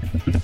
Gracias.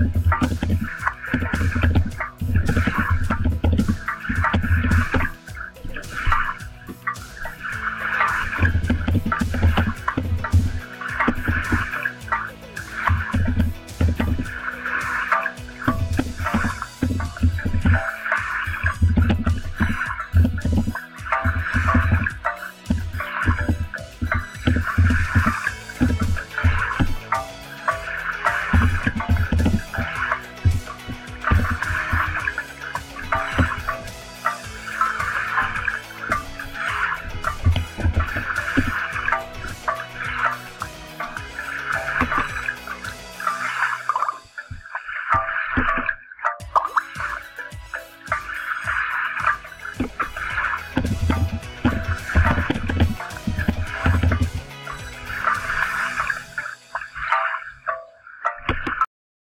Thank you.